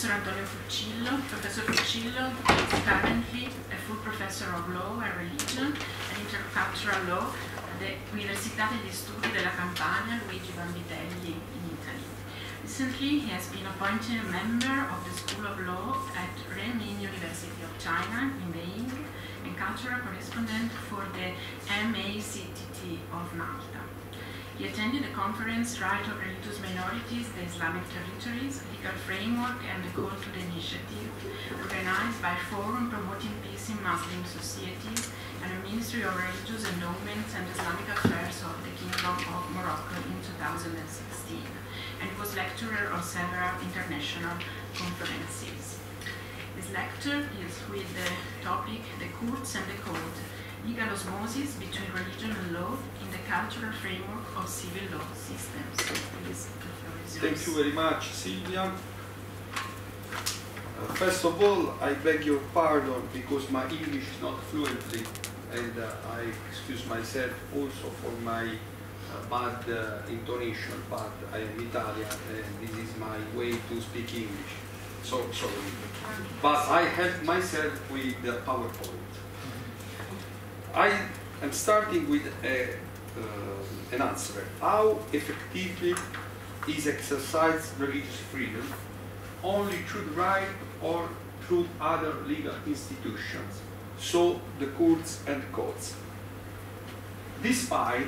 Professor Antonio Fuccillo. Professor Fuccillo is currently a full professor of law and religion and intercultural law at the Università degli Studi della Campania Luigi Vanvitelli in Italy. Recently, he has been appointed a member of the School of Law at Renmin University of China in Beijing and cultural correspondent for the MACTT of Malta. He attended a conference Right of Religious Minorities, the Islamic Territories, Legal Framework and the Call to the Initiative, organized by Forum Promoting Peace in Muslim Societies and the Ministry of Religious Endowments and Islamic Affairs of the Kingdom of Morocco in 2016, and was lecturer on several international conferences. His lecture is with the topic The Courts and the Code, legal osmosis between religion and law in the cultural framework of civil law systems. Please, Thank you very much, Silvia. Uh, first of all, I beg your pardon because my English is not fluently, and uh, I excuse myself also for my uh, bad uh, intonation, but I am Italian and this is my way to speak English. So sorry. But I help myself with the PowerPoint. I am starting with a, uh, an answer. How effectively is exercised religious freedom? Only through the right or through other legal institutions, so the courts and courts. Despite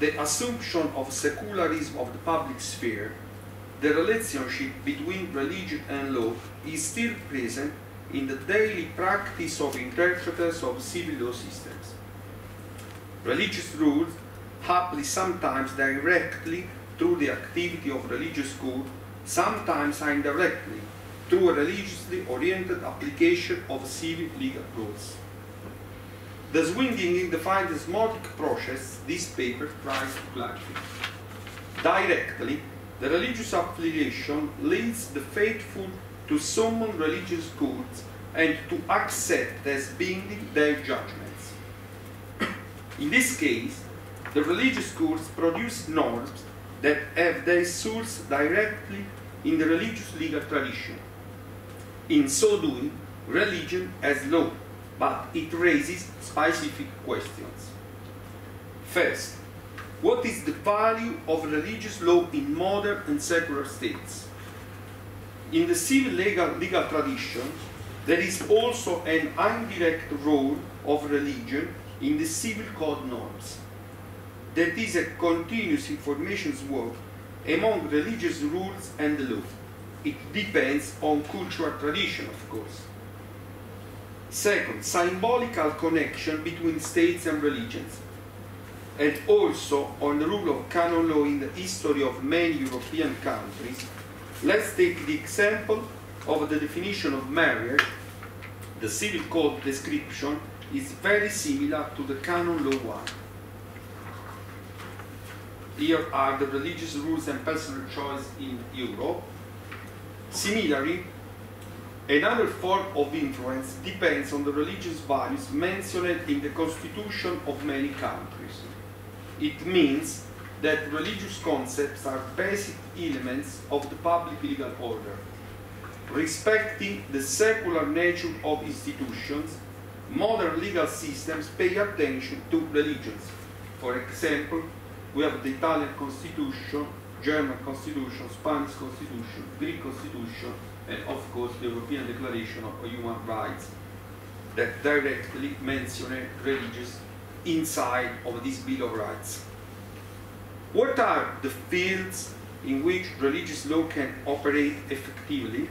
the assumption of secularism of the public sphere, the relationship between religion and law is still present in the daily practice of interpreters of civil law systems. Religious rules apply sometimes directly through the activity of religious school, sometimes indirectly through a religiously oriented application of civil legal rules. The swinging in the osmotic process this paper tries to clarify. Directly, the religious affiliation leads the faithful to summon religious cults and to accept as binding their judgments. In this case, the religious schools produce norms that have their source directly in the religious legal tradition. In so doing, religion has law, but it raises specific questions. First, what is the value of religious law in modern and secular states? In the civil legal, legal tradition, there is also an indirect role of religion in the civil code norms. That is a continuous information swap among religious rules and the law. It depends on cultural tradition, of course. Second, symbolical connection between states and religions, and also on the rule of canon law in the history of many European countries. Let's take the example of the definition of marriage. The civil code description is very similar to the canon law one. Here are the religious rules and personal choice in Europe. Similarly, another form of influence depends on the religious values mentioned in the constitution of many countries. It means that religious concepts are basic elements of the public legal order. Respecting the secular nature of institutions, modern legal systems pay attention to religions. For example, we have the Italian Constitution, German Constitution, Spanish Constitution, Greek Constitution, and of course the European Declaration of Human Rights that directly mention religious inside of this Bill of Rights. What are the fields in which religious law can operate effectively?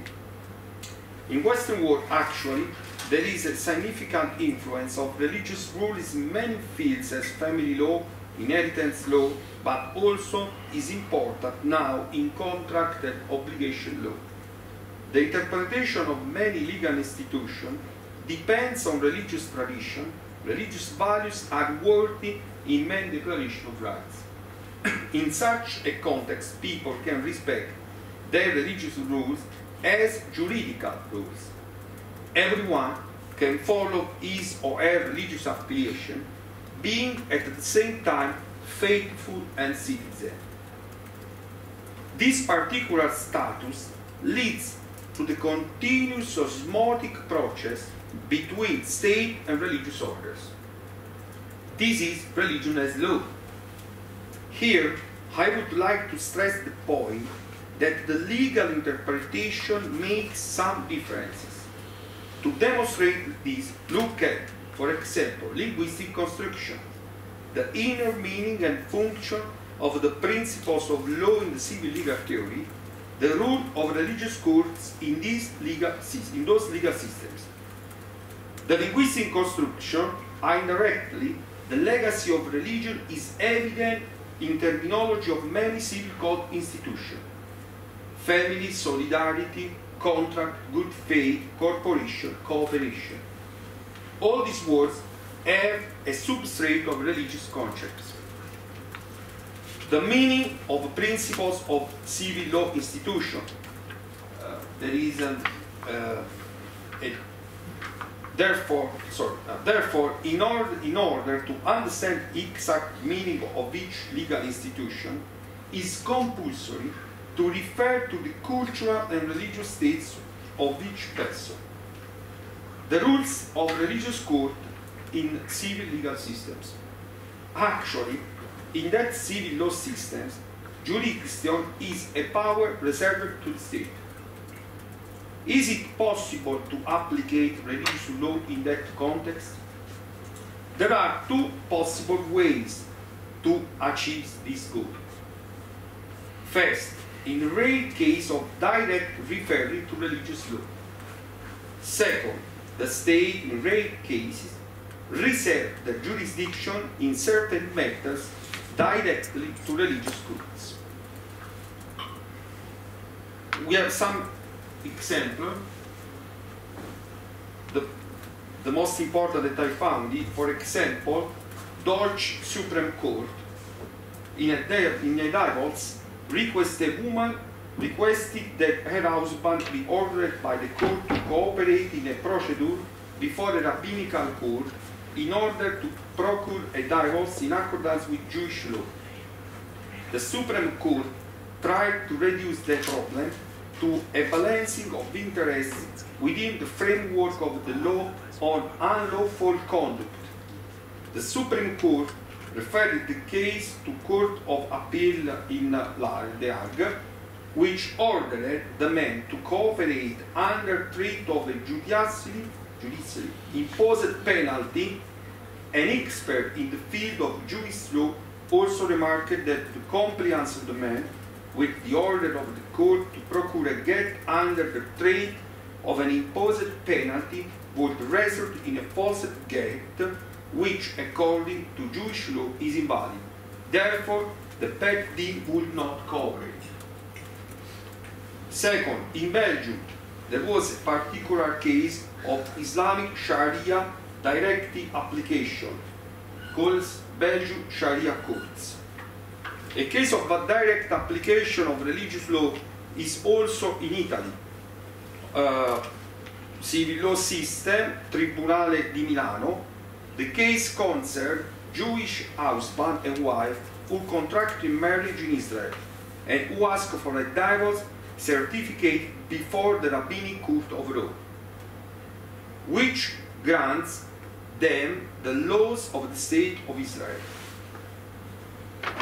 In Western world, actually, there is a significant influence of religious rules in many fields as family law, inheritance law, but also is important now in contract and obligation law. The interpretation of many legal institutions depends on religious tradition. Religious values are worthy in many declarations of rights. in such a context, people can respect their religious rules as juridical rules. Everyone can follow his or her religious affiliation, being at the same time faithful and citizen. This particular status leads to the continuous osmotic process between state and religious orders. This is religion as law. Here, I would like to stress the point that the legal interpretation makes some differences. To demonstrate this, look at, for example, linguistic construction, the inner meaning and function of the principles of law in the civil legal theory, the role of religious courts in, these legal, in those legal systems. The linguistic construction, indirectly, the legacy of religion is evident in terminology of many civil code institutions. Family, solidarity, contract, good faith, corporation, cooperation. All these words have a substrate of religious concepts. The meaning of principles of civil law institution. Uh, there is an, uh, a Therefore, sorry, uh, therefore, in order, in order to understand exact meaning of each legal institution, is compulsory to refer to the cultural and religious states of each person. The rules of religious court in civil legal systems. Actually, in that civil law systems, jurisdiction is a power reserved to the state. Is it possible to apply religious law in that context? There are two possible ways to achieve this goal. First, in rare case of direct referring to religious law. Second, the state in rare cases reserve the jurisdiction in certain matters directly to religious groups. We have some example, the, the most important that I found, is, for example, Dutch Supreme Court in a, in a divorce requested a woman requested that her husband be ordered by the court to cooperate in a procedure before a rabbinical court in order to procure a divorce in accordance with Jewish law. The Supreme Court tried to reduce the problem to a balancing of interests within the framework of the law on unlawful conduct. The Supreme Court referred the case to Court of Appeal in The Hague, which ordered the men to cooperate under threat of a judicially, imposed penalty. An expert in the field of Jewish law also remarked that the compliance of the man with the order of the court to procure a get under the threat of an imposed penalty would result in a false get, which, according to Jewish law, is invalid. Therefore, the deal would not cover it. Second, in Belgium, there was a particular case of Islamic Sharia directive application, called Belgium Sharia courts. A case of a direct application of religious law is also in Italy. Uh, civil law system, Tribunale di Milano. The case concerned Jewish husband and wife who contracted marriage in Israel and who asked for a divorce certificate before the rabbinic court of law, which grants them the laws of the state of Israel.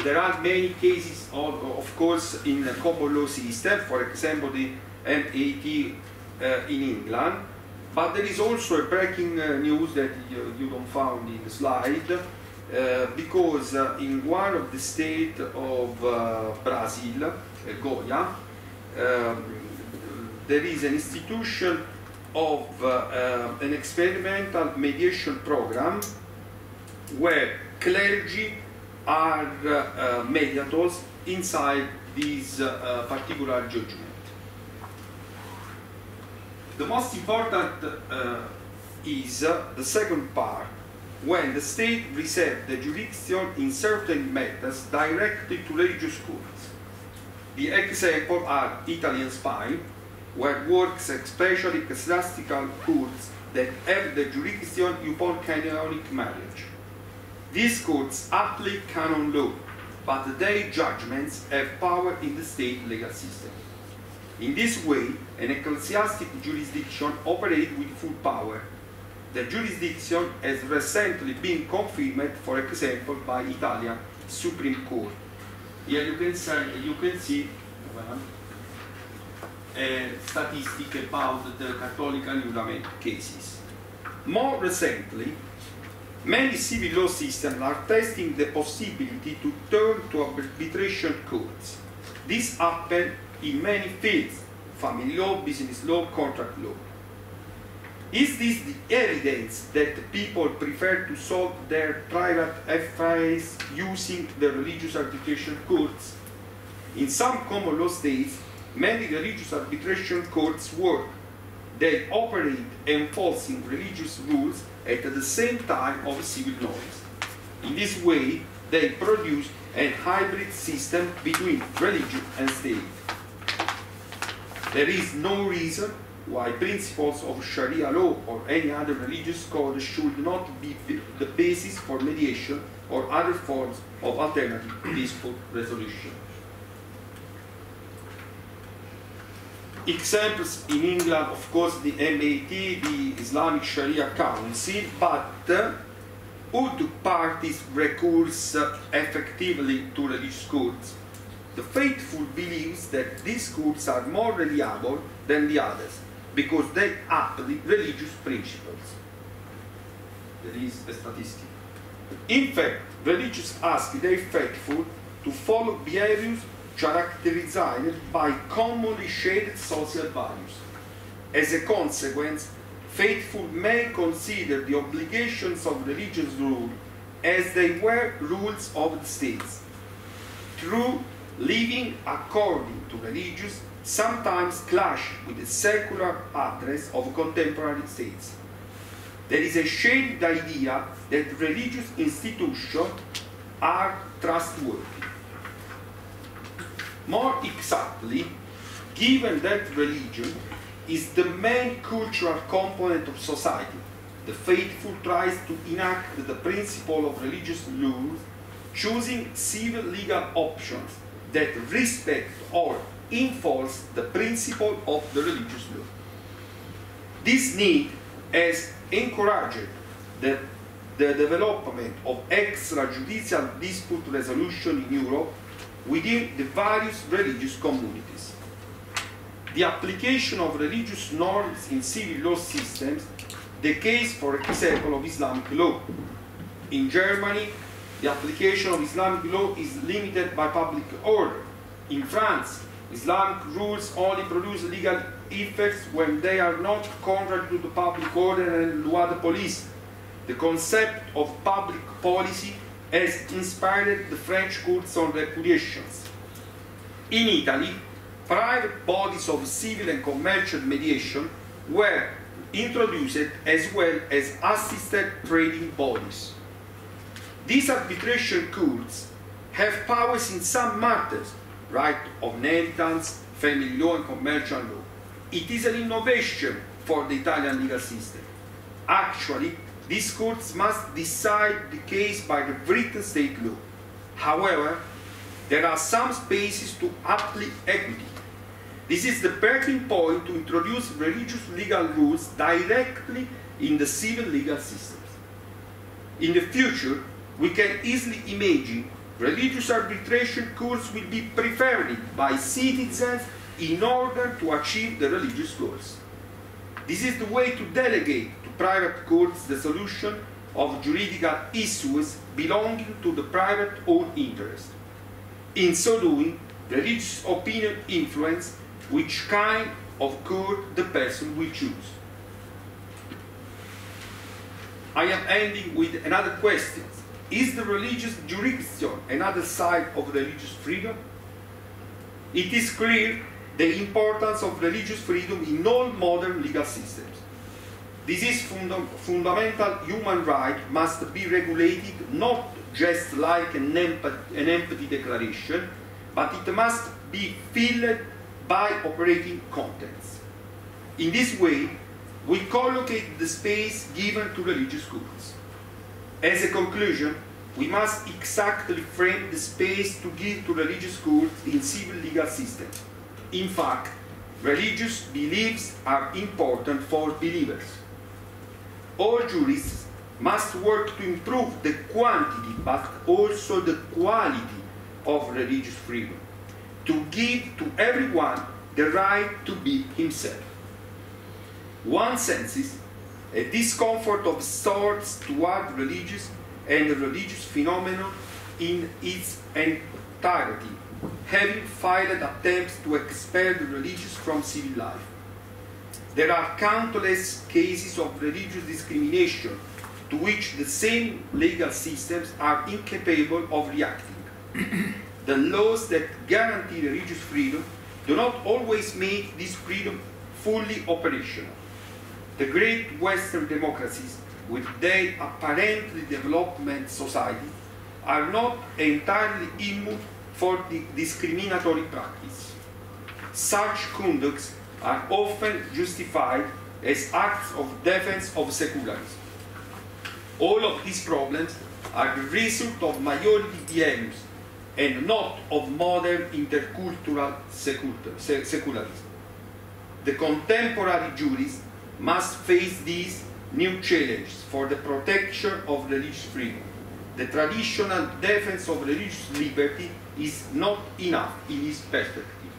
There are many cases, of, of course, in the common law system, for example, the MAT uh, in England, but there is also a breaking uh, news that you, you, don't find in the slide, uh, because uh, in one of the states of uh, Brazil, uh, um, there is an institution of an experimental mediation program where clergy are uh, mediators inside this uh, particular judgment. The most important uh, is the second part, when the state reserves the jurisdiction in certain matters directly to religious courts. The examples are Italian Spain, where works especially ecclesiastical courts that have the jurisdiction upon canonic marriage. These courts apply canon law, but their judgments have power in the state legal system. In this way, an ecclesiastic jurisdiction operates with full power. The jurisdiction has recently been confirmed, for example, by Italian Supreme Court. Here you can, say, you can see uh, statistics about the Catholic annulment cases. More recently, many civil law systems are testing the possibility to turn to arbitration courts. This happens in many fields, family law, business law, contract law. Is this the evidence that people prefer to solve their private affairs using the religious arbitration courts? In some common law states, many religious arbitration courts work. They operate enforcing religious rules at the same time of civil norms. In this way, they produce a hybrid system between religion and state. There is no reason why principles of Sharia law or any other religious code should not be the basis for mediation or other forms of alternative peaceful resolution. Examples in England, of course, the MAT, the Islamic Sharia Council, but uh, would parties recourse uh, effectively to religious courts? The faithful believes that these courts are more reliable than the others because they apply religious principles. There is a statistic. In fact, religious ask their faithful to follow behaviors characterized by commonly shared social values. As a consequence, faithful may consider the obligations of religious rule as they were rules of the states. True living according to religious sometimes clash with the secular address of contemporary states. There is a shared idea that religious institutions are trustworthy. More exactly, given that religion is the main cultural component of society, the faithful tries to enact the principle of religious laws, choosing civil legal options that respect or enforce the principle of the religious law. This need has encouraged the, the development of extrajudicial dispute resolution in Europe within the various religious communities. The application of religious norms in civil law systems, the case, for example, of Islamic law. In Germany, the application of Islamic law is limited by public order. In France, Islamic rules only produce legal effects when they are not contrary to the public order and loi de police. The concept of public policy has inspired the French courts on repudiations. In Italy, private bodies of civil and commercial mediation were introduced as well as assisted trading bodies. These arbitration courts have powers in some matters, right of inheritance, family law, and commercial law. It is an innovation for the Italian legal system. Actually, these courts must decide the case by the written state law. However, there are some spaces to apply equity. This is the breaking point to introduce religious legal rules directly in the civil legal systems. In the future, we can easily imagine religious arbitration courts will be preferred by citizens in order to achieve the religious goals. This is the way to delegate to private courts the solution of juridical issues belonging to the private own interest. In so doing, religious opinion influence which kind of court the person will choose. I am ending with another question. Is the religious jurisdiction another side of religious freedom? It is clear the importance of religious freedom in all modern legal systems. This is funda fundamental human right must be regulated not just like an, an empathy declaration, but it must be filled by operating contents. In this way, we collocate the space given to religious cults. As a conclusion, we must exactly frame the space to give to religious cults in civil legal systems. In fact, religious beliefs are important for believers. All jurists must work to improve the quantity but also the quality of religious freedom, to give to everyone the right to be himself. One senses a discomfort of sorts toward religious and religious phenomena in its entirety, having filed attempts to expel the religious from civil life. There are countless cases of religious discrimination to which the same legal systems are incapable of reacting. the laws that guarantee religious freedom do not always make this freedom fully operational. The great Western democracies, with their apparently development societies, are not entirely immune for the discriminatory practice. Such conducts are often justified as acts of defense of secularism. All of these problems are the result of majority behaviors and not of modern intercultural secularism. The contemporary jurists must face these new challenges for the protection of religious freedom. The traditional defense of religious liberty is not enough in this perspective.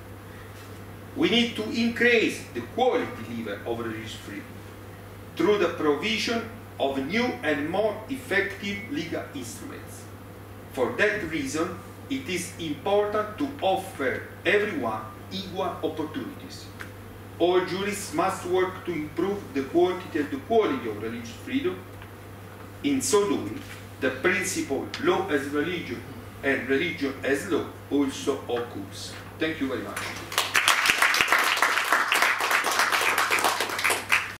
We need to increase the quality level of religious freedom through the provision of new and more effective legal instruments. For that reason, it is important to offer everyone equal opportunities. All jurists must work to improve the quantity and the quality of religious freedom. In so doing, the principle law as religion and religion as law also occurs. Thank you very much.